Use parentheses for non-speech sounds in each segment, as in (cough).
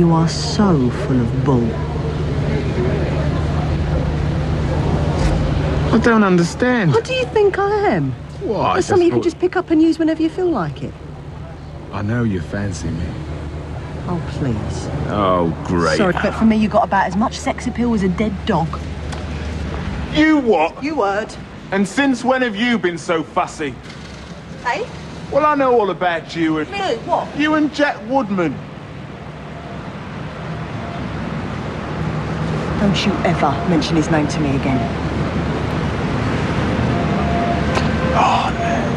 I think that you are so full of bull. I don't understand. What do you think I am? What? There's something you can just pick up and use whenever you feel like it. I know you fancy me. Oh, please. Oh, great. Sorry, but for me, you got about as much sex appeal as a dead dog. You what? You heard. And since when have you been so fussy? Hey? Well, I know all about you and... Really? What? You and Jack Woodman. Don't you ever mention his name to me again. Oh, man.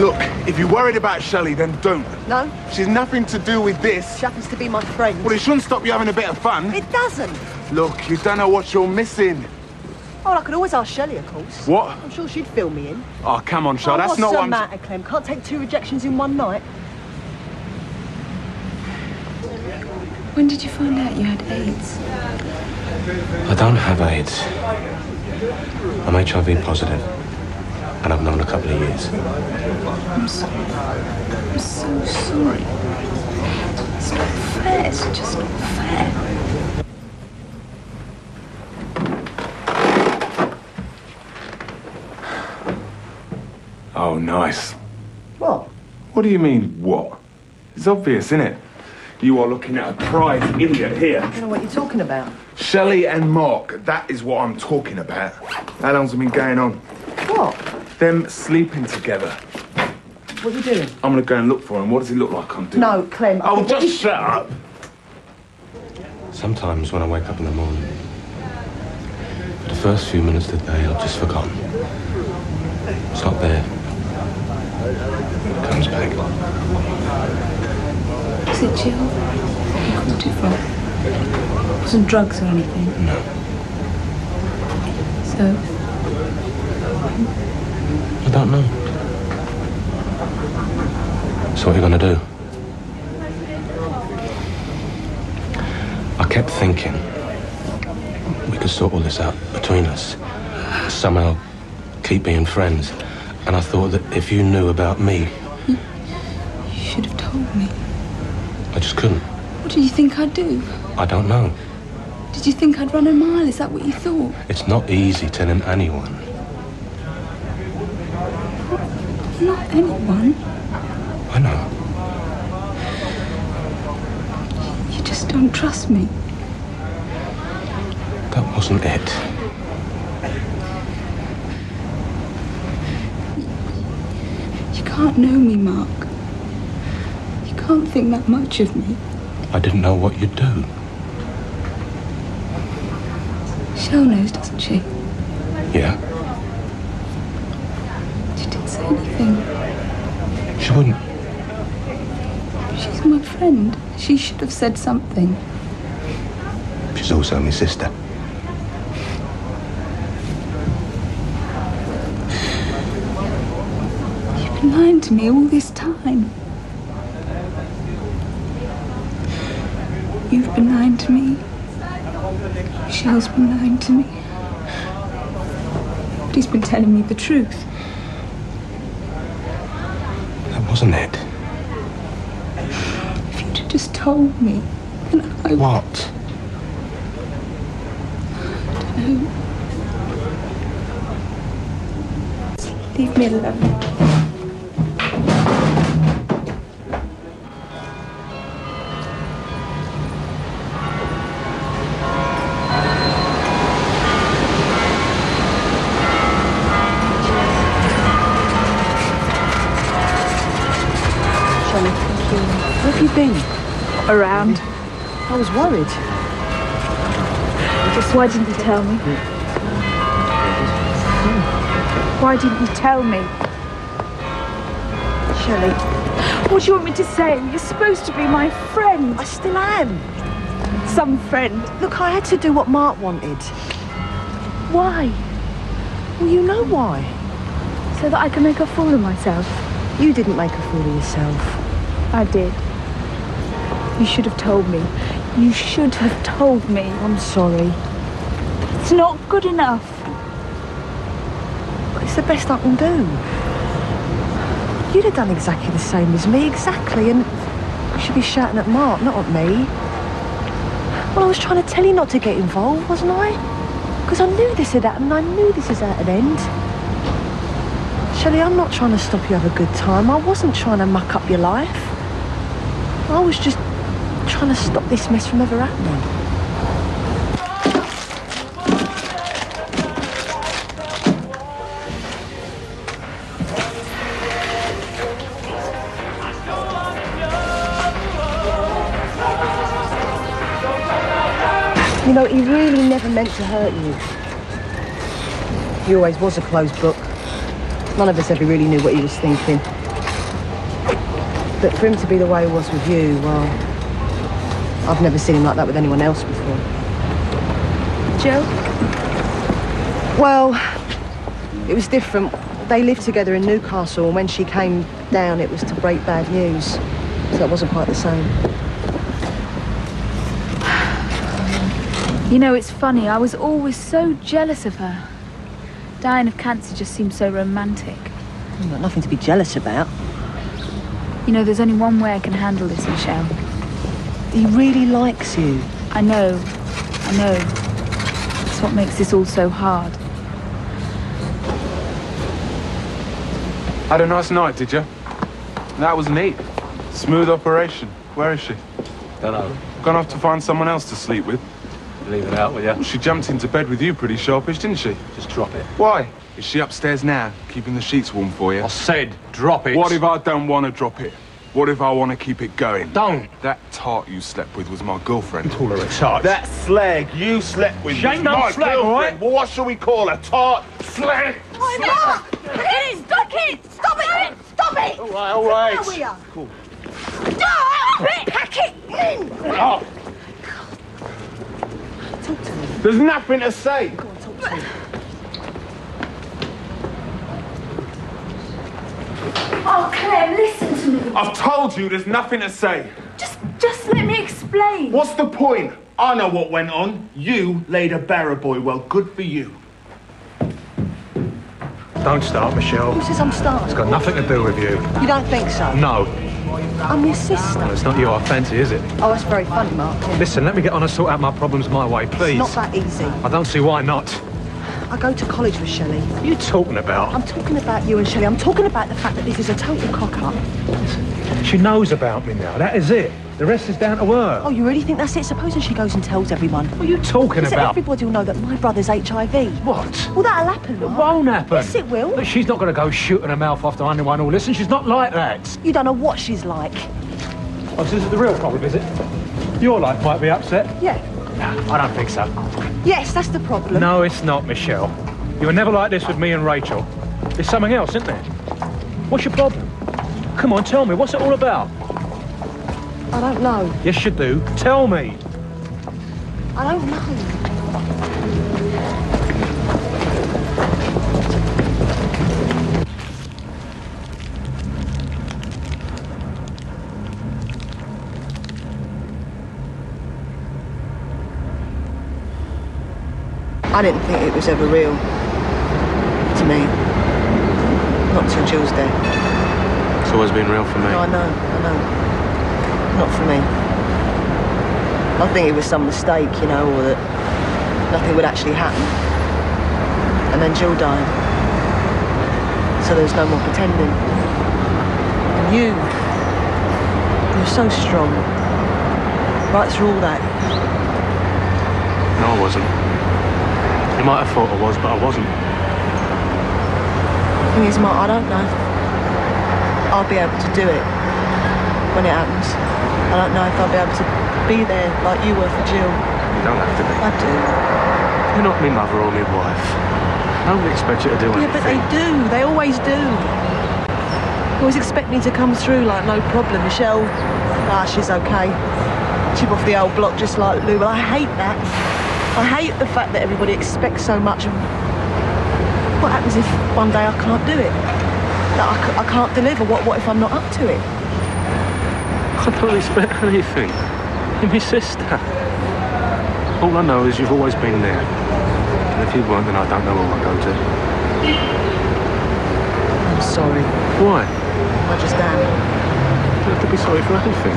Look, if you're worried about Shelley, then don't. No? She's nothing to do with this. She happens to be my friend. Well, it shouldn't stop you having a bit of fun. It doesn't. Look, you don't know what you're missing. Oh, I could always ask Shelley, of course. What? I'm sure she'd fill me in. Oh, come on, Shell. oh, That's what's not the what I'm... matter, Clem? Can't take two rejections in one night. When did you find out you had AIDS? I don't have AIDS. I'm HIV positive. And I've known a couple of years. I'm so, I'm so sorry. It's not fair. It's just not fair. Oh, nice. What? What do you mean, what? It's obvious, isn't it? You are looking at a prize idiot here. I don't know what you're talking about. Shelley and Mark, that is what I'm talking about. How long's it been going on? What? Them sleeping together. What are you doing? I'm gonna go and look for him. What does he look like I'm doing? No, Clem. I Oh, just you- shut up. Sometimes when I wake up in the morning, for the first few minutes of the day, I've just forgotten. It's not there. It comes back. Was it Gill? You caught it from? Wasn't drugs or anything? No. So, I don't know. So what are you gonna do? I kept thinking we could sort all this out between us. Somehow keep being friends. And I thought that if you knew about me, you should have told me. I just couldn't. What did you think I'd do? I don't know. Did you think I'd run a mile? Is that what you thought? It's not easy telling anyone. Not anyone. I know. You just don't trust me. That wasn't it. You can't know me, Mark. You can't think that much of me. I didn't know what you'd do. Shell knows, doesn't she? Yeah? She didn't say anything. She wouldn't. She's my friend. She should have said something. She's also my sister. You've been lying to me all this time. Been lying to me. Shell's been lying to me. But he's been telling me the truth. That wasn't it. If you'd have just told me, then I What? know. Leave me alone. Around. I was worried. Why didn't you tell me? Why didn't you tell me? Shelley, What do you want me to say? You're supposed to be my friend. I still am. Some friend. Look, I had to do what Mark wanted. Why? Well, you know why. So that I can make a fool of myself. You didn't make a fool of yourself. I did. You should have told me. You should have told me. I'm sorry. It's not good enough. But it's the best I can do. You'd have done exactly the same as me, exactly, and you should be shouting at Mark, not at me. Well, I was trying to tell you not to get involved, wasn't I? Because I knew this had happened, I knew this is at an end. Shelley, I'm not trying to stop you have a good time. I wasn't trying to muck up your life. I was just trying to stop this mess from ever happening. You know, he really never meant to hurt you. He always was a closed book. None of us ever really knew what he was thinking. But for him to be the way he was with you, well, I've never seen him like that with anyone else before. Joe? Well, it was different. They lived together in Newcastle, and when she came down, it was to break bad news. So it wasn't quite the same. You know, it's funny. I was always so jealous of her. Dying of cancer just seemed so romantic. I've got nothing to be jealous about. You know, there's only one way I can handle this, Michelle. He really likes you. I know. I know. That's what makes this all so hard. Had a nice night, did you? That was neat. Smooth operation. Where is she? Don't know. Gone off to find someone else to sleep with. Leave it out, will ya? She jumped into bed with you pretty sharpish, didn't she? Just drop it. Why? Is she upstairs now, keeping the sheets warm for you? I said drop it. What if I don't want to drop it? What if I want to keep it going? Don't. That tart you slept with was my girlfriend. Call her a tart. That slag you slept with She ain't was no my slag, girlfriend. all right? Well, what shall we call her? Tart? Slag? Stop it! Stop it! Stop it! Stop it! All right, all right. Where are we? Cool. Stop it! Pack it in! Oh. There's nothing to say. Oh, Clem, listen to me. I've told you there's nothing to say. Just, just let me explain. What's the point? I know what went on. You laid a barrow boy. Well, good for you. Don't start, Michelle. Who says I'm starting? It's got nothing to do with you. You don't think so? No, I'm your sister. it's not you I fancy, is it? Oh, that's very funny, Mark. Listen, let me get on and sort out my problems my way, please. It's not that easy. I don't see why not. I go to college with Shelley. What are you talking about? I'm talking about you and Shelley. I'm talking about the fact that this is a total cock-up. She knows about me now. That is it. The rest is down to her. Oh, you really think that's it? Supposing she goes and tells everyone. What are you talking about? everybody will know that my brother's HIV. What? Well, that'll happen, It won't happen. Yes, it will. Look, she's not going to go shooting her mouth off to anyone who listen. She's not like that. You don't know what she's like. Oh, so this is the real problem, is it? Your life might be upset. Yeah. No, I don't think so. Yes, that's the problem. No, it's not, Michelle. You were never like this with me and Rachel. There's something else, isn't there? What's your problem? Come on, tell me. What's it all about? I don't know. Yes, you do. Tell me. I don't know. I didn't think it was ever real. To me. Not till Gill's death. It's always been real for me. No, I know, I know. Not for me. I think it was some mistake, you know, or that nothing would actually happen. And then Jill died. So there was no more pretending. And you, you're so strong. Right through all that. No, I wasn't. You might have thought I was, but I wasn't. Thing is, Mark, I don't know. I'll be able to do it when it happens. I don't know if I'll be able to be there like you were for Gill. You don't have to be. I do. You're not my mother or my wife. Nobody expect you to do Yeah, anything. but they do. They always do. They always expect me to come through like no problem. Michelle, ah, she's okay. Chip off the old block just like Lou. But I hate that. I hate the fact that everybody expects so much. And what happens if one day I can't do it? That I, c- I can't deliver? What, what if I'm not up to it? I don't expect anything. You're my sister. All I know is you've always been there. And if you weren't, then I don't know who I'd go to. I'm sorry. Why? I just am. You don't have to be sorry for anything.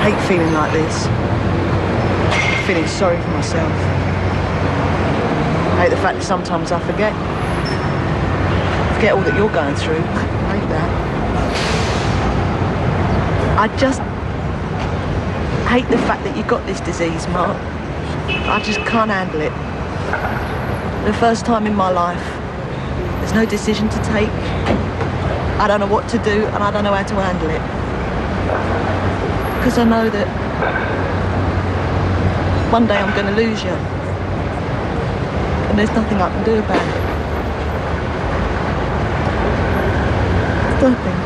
I hate feeling like this. Feeling sorry for myself. I hate the fact that sometimes I forget. Forget all that you're going through. I hate that. I just hate the fact that you got this disease, Mark. I just can't handle it. The first time in my life, there's no decision to take. I don't know what to do and I don't know how to handle it. Because I know that one day I'm going to lose you. And there's nothing I can do about it. Nothing.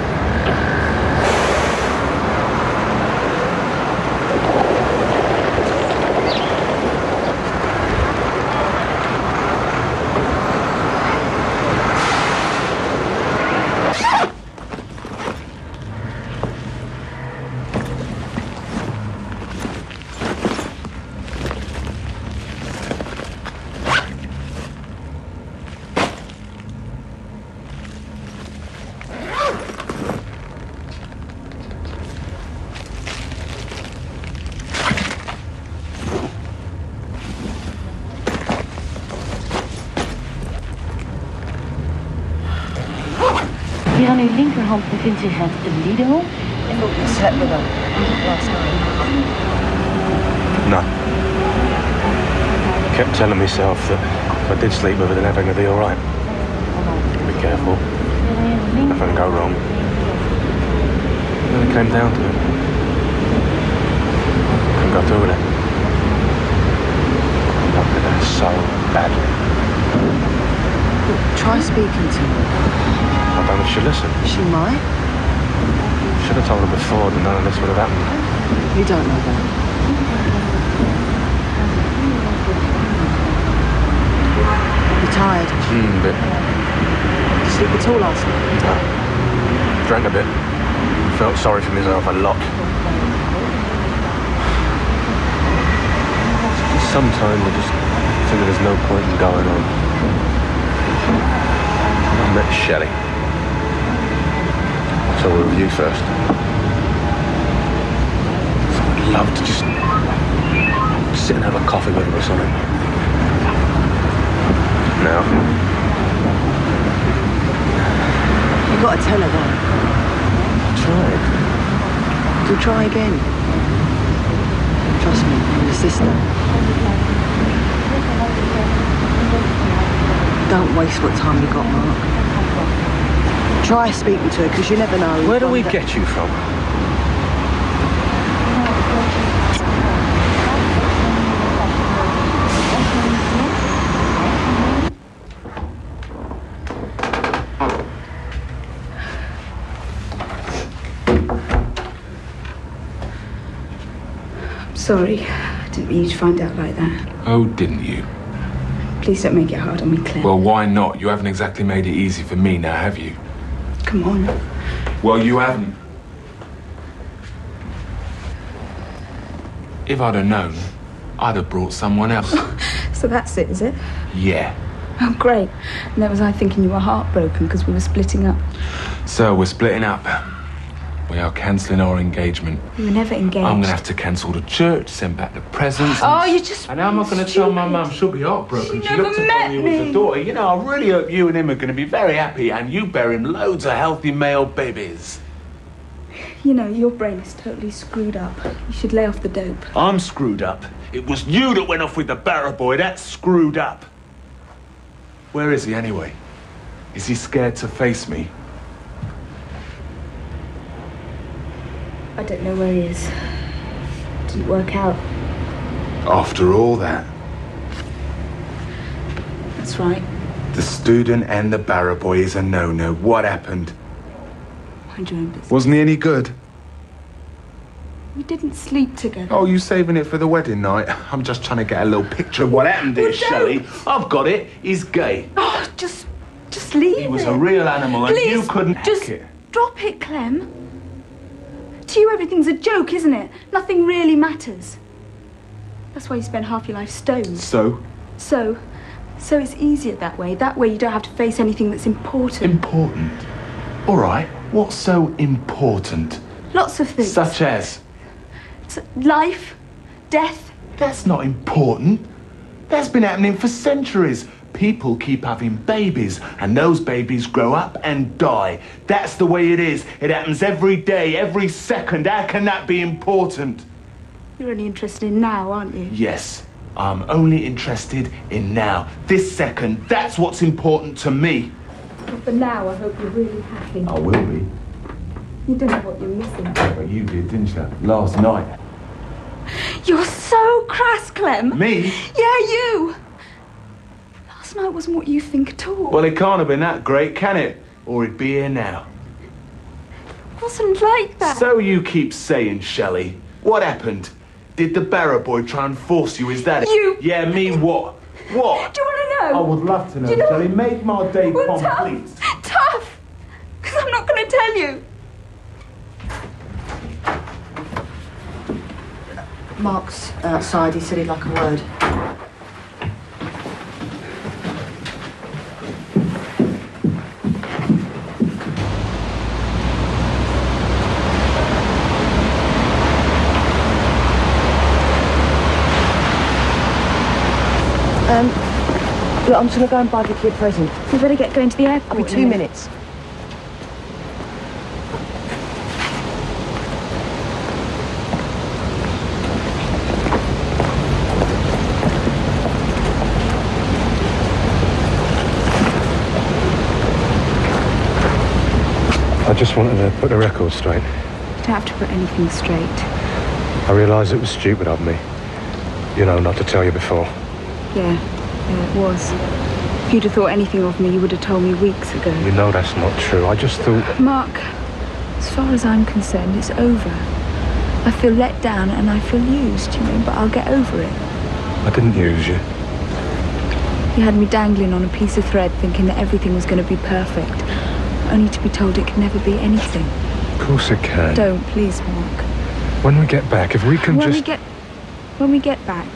Aan uw linkerhand bevindt zich het Lido. I thought you slept with her last night. No. Kept telling myself that if I did sleep with her, then everything would be all right. Be careful. Nothing go wrong. Then it came down to it. Couldn't go through with it. I Wanted her so badly. Try speaking to her. I don't know if she'll listen. She might. Should have told her before that none of this would have happened. You don't know that. You're tired. Hmm, bit. Did you sleep at all last night? No. Drank a bit. Felt sorry for myself a lot. Sometimes I just think there's no point in going on. I met Shelley. So we're with you first. I'd love to just sit and have a coffee with her or something. Now, You've got to tell her that. I tried. Do try again. Trust me, I'm your sister. Don't waste what time you got, Mark. Try speaking to her, because you never know. Where do we day- get you from? I'm sorry. I didn't mean you to find out like that. Oh, didn't you? Please don't make it hard on me, Claire. Well, why not? You haven't exactly made it easy for me now, have you? Come on. Well, you haven't. If I'd have known, I'd have brought someone else. (laughs) So that's it, is it? yeah. Oh, great. And that was I thinking you were heartbroken because we were splitting up. So we're splitting up. We are cancelling our engagement. We were never engaged. I'm gonna have to cancel the church, send back the presents. Oh, you just. And how am I going to tell my mum? She'll be heartbroken. She She, never looked met upon you as me. a daughter. You know, I really hope you and him are going to be very happy and you bear him loads of healthy male babies. You know, your brain is totally screwed up. You should lay off the dope. I'm screwed up. It was you that went off with the barrow boy. That's screwed up. Where is he anyway? Is he scared to face me? I don't know where he is. Didn't work out. After all that, That's right. the student and the barrow boy is a no-no. What happened? Mind your own business. Wasn't he any good? We didn't sleep together. Oh, you saving it for the wedding night? (laughs) I'm just trying to get a little picture of what happened here, Well. Shelley. I've got it. He's gay. Oh, just, just leave He was it. a real animal and you couldn't just drop it, Clem. To you, everything's a joke, isn't it? Nothing really matters. That's why you spend half your life stoned. So, So, so it's easier that way. That way you don't have to face anything that's important. important. All right, what's so important? Lots of things. Such as? Life, death. That's not important. That's been happening for centuries. People keep having babies, and those babies grow up and die. That's the way it is. It happens every day, every second. How can that be important? You're only interested in now, aren't you? Yes, I'm only interested in now. This second, that's what's important to me. But for now, I hope you're really happy. I will be. You don't know what you're missing. But you did, didn't you? Last night. You're so crass, Clem. Me? Yeah, you. Last night wasn't what you think at all. Well, it can't have been that great, can it? Or he'd be here now. It wasn't like that. So you keep saying, Shelley. What happened? Did the Barrow boy try and force you? Is that it? You- Yeah, me what? What? Do you want to know? I would love to know, Do you know- Shelley. Make my day Well, complete. tough. Tough. Because I'm not going to tell you. Mark's uh, outside. He said he'd like a word. Um, look, I'm just gonna go and buy the kid a present. We better get going to the airport. I'll be two minutes. I just wanted to put the record straight. You don't have to put anything straight. I realised it was stupid of me. You know, not to tell you before. Yeah, it was. If you'd have thought anything of me, you would have told me weeks ago. You know that's not true. I just thought... Mark, as far as I'm concerned, it's over. I feel let down and I feel used, you know, but I'll get over it. I didn't use you. You had me dangling on a piece of thread thinking that everything was going to be perfect, only to be told it could never be anything. Of course it can. Don't, please, Mark. When we get back, if we can when just... we get when we get back,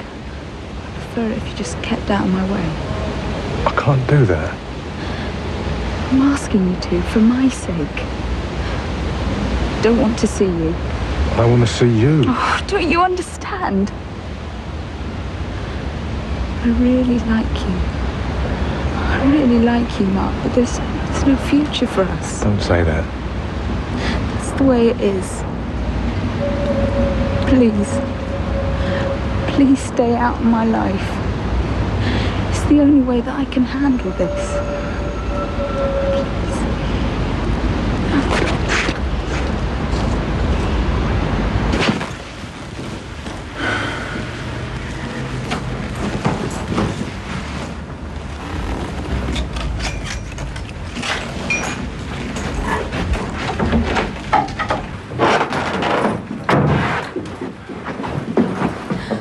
prefer it if you just kept out of my way. I can't do that. I'm asking you to, for my sake. I don't want to see you. I want to see you. Oh, don't you understand? I really like you. I really like you, Mark, but there's there's no future for us. Don't say that. That's the way it is. Please. Please stay out of my life. It's the only way that I can handle this.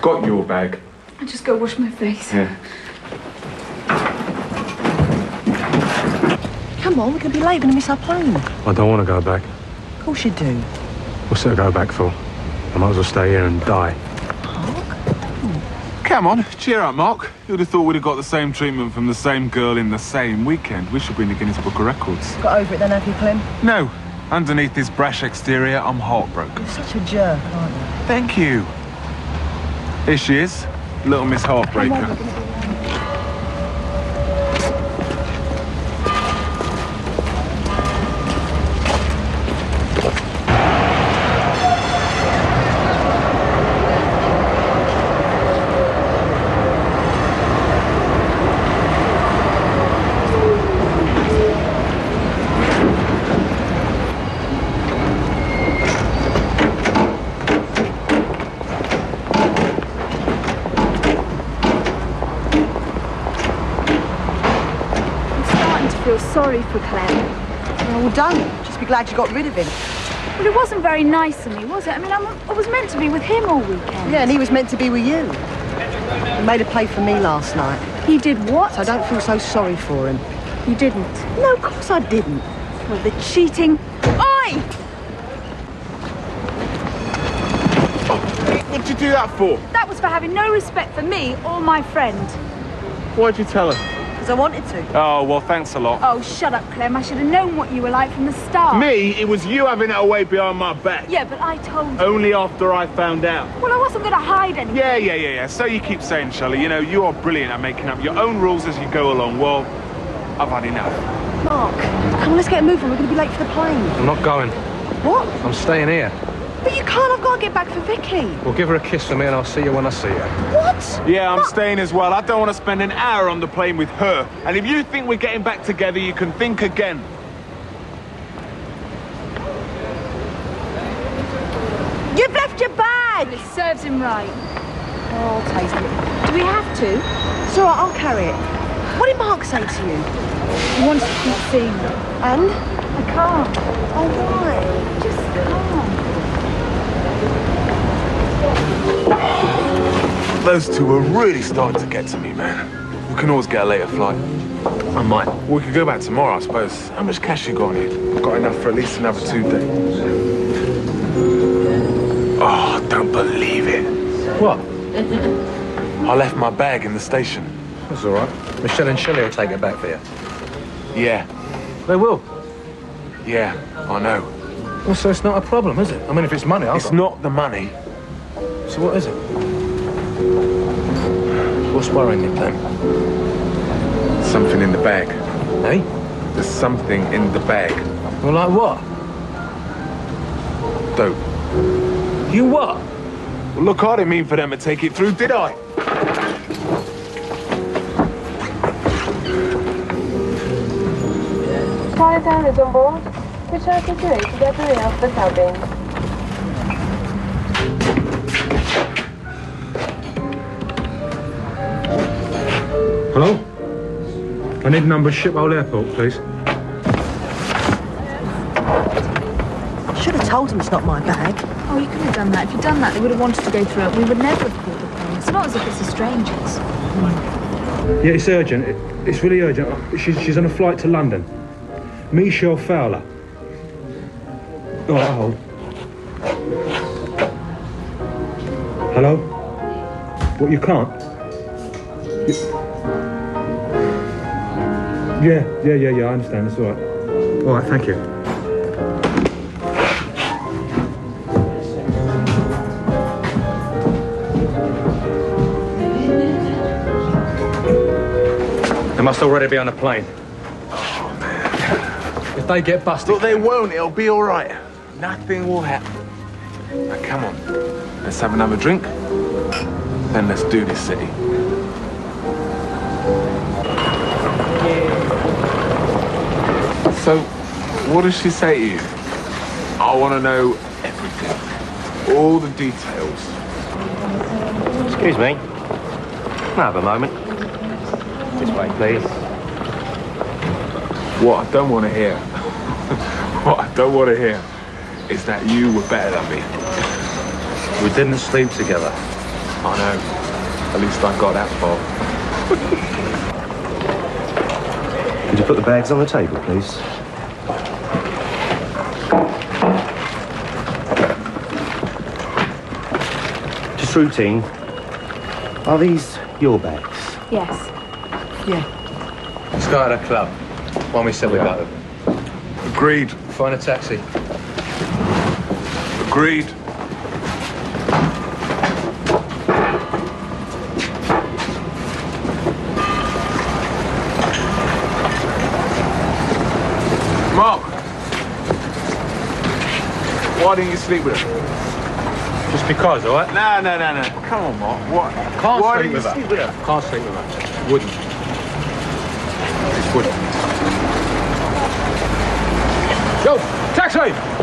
I've got your bag. I'll just go wash my face. Yeah. Come on, we're gonna be late. We're gonna miss our plane. I don't want to go back. Of course you do. What's there to go back for? I might as well stay here and die. Come on, cheer up, Mark. Who'd have thought we'd have got the same treatment from the same girl in the same weekend? We should be in the Guinness Book of Records. Got over it then, have you, Clem? No, underneath this brash exterior, I'm heartbroken. You're such a jerk, aren't you? Thank you. Here she is, Little Miss Heartbreaker. I'm starting to feel sorry for Clem. Well, don't. Just be glad you got rid of him. Well, it wasn't very nice of me, was it? I mean, I'm, I was meant to be with him all weekend. Yeah, and he was meant to be with you. He made a play for me last night, He did what? so I don't feel so sorry for him. You didn't. No, of course I didn't. Well, the cheating. Oi! What'd you do that for? That was for having no respect for me or my friend. Why'd you tell her? Because I wanted to. Oh, well, thanks a lot. Oh, shut up, Clem. I should have known what you were like from the start. Me, it was you having it away behind my back. Yeah, but I told you. Only after I found out. Well, I wasn't going to hide anything. Yeah, yeah, yeah, yeah. So you keep saying, Shelley, you know, you are brilliant at making up your own rules as you go along. Well, I've had enough. Mark, come on, let's get moving. We're going to be late for the plane. I'm not going. What? I'm staying here. But you can't. I've got to get back for Vicky. Well, give her a kiss for me and I'll see you when I see her. What? Yeah, I'm staying as well. I don't want to spend an hour on the plane with her. And if you think we're getting back together, you can think again. You've left your bag. It serves him right. Oh, I'll taste it. Do we have to? It's all right. I'll carry it. What did Mark say to you? He wants to keep seeing me. And? I can't. Oh, why? Just can't. Those two are really starting to get to me, man. We can always get a later flight. I might. We could go back tomorrow, I suppose. How much cash you got on you? I've got enough for at least another two days. Oh, I don't believe it. What? I left my bag in the station. That's all right. Michelle and Shelley will take it back for you. Yeah, They will. yeah, I know. Well, so it's not a problem, is it? I mean, if it's money, I'll It's not the money. So what is it? What's worrying you, Clem? Something in the bag. Hey? There's something in the bag. Well, like what? Dope. You what? Well, look, I didn't mean for them to take it through, did I? Chinatown is on board. Which are to do to get the rid of the cabin. Hello? I need number Schiphol Airport, please. I Should have told him it's not my bag. Oh, you could have done that. If you'd done that, they would have wanted to go through it. We would never have called the plane. It's not as if it's a stranger's. Yeah, it's urgent. It, it's really urgent. She's, she's on a flight to London. Michelle Fowler. All right, hold. Hello? What, you can't? Yeah, yeah, yeah, yeah, I understand. It's all right. All right, thank you. They must already be on a plane. Oh, if they get busted, Look, they won't. It'll be all right. Nothing will happen. Now, come on. Let's have another drink. Then let's do this city. So, what does she say to you? I want to know everything. All the details. Excuse me. Can I have a moment? This way, please. What I don't want to hear, (laughs) what I don't want to hear, is that you were better than me. We didn't sleep together. I know. At least I got that far. (laughs) Could you put the bags on the table, please? Just routine. Are these your bags? Yes. Yeah. let's go to the club. While we sit about them. Agreed. Find a taxi. Agreed. Mark! Why didn't you sleep with her? Just because, all right? No, no, no, no. Come on, Mark. What? Can't Why sleep didn't with you her. sleep with her? Can't sleep with her. Wouldn't. Just wouldn't. Yo, taxi!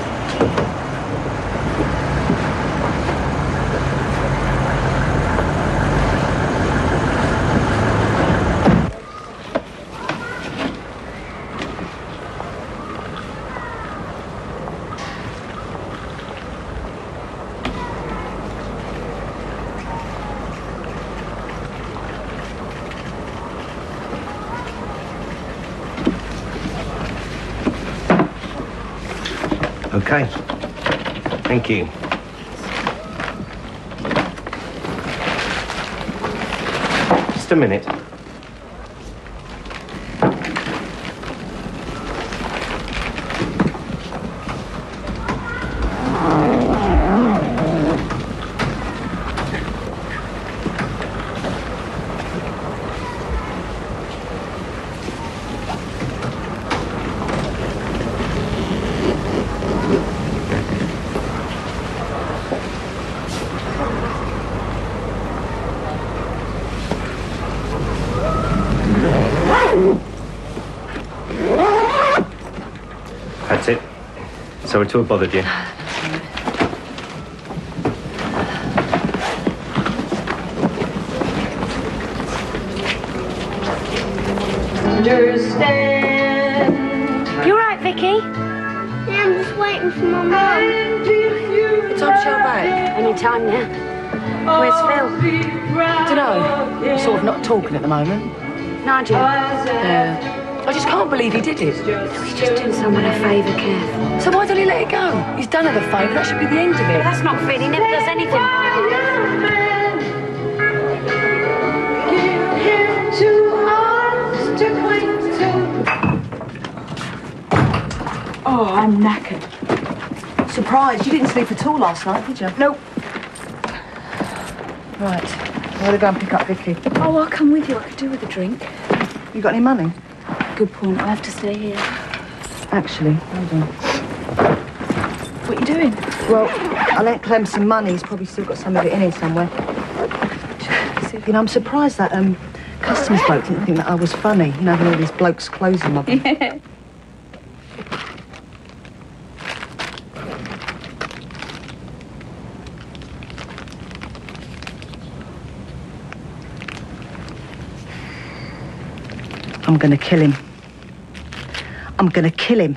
Okay. Thank you. Just a minute. Sorry to have bothered you. Understand. You right, Vicky? Yeah, I'm just waiting for my mum. What time's she back? Any time now. Where's Phil? Dunno. Sort of not talking at the moment. Nigel. Yeah. I just can't believe he did it. He's just doing someone a favour, Kev. So why don't he let it go? He's done her the favour. That should be the end of it. But That's not fair. He never does anything. Oh, I'm knackered. Surprised. You didn't sleep at all last night, did you? Nope. Right. I'm going to go and pick up Vicky. Oh, I'll come with you. I could do with a drink. You got any money? Good point. I have to stay here. Actually, hold on. What are you doing? Well, I lent Clem some money. He's probably still got some of it in here somewhere. You know, I'm surprised that um, customs bloke didn't think that I was funny. You know, having all these blokes' clothes on my (laughs) back. I'm gonna kill him. I'm gonna kill him.